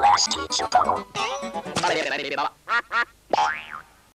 Last teacher Paul.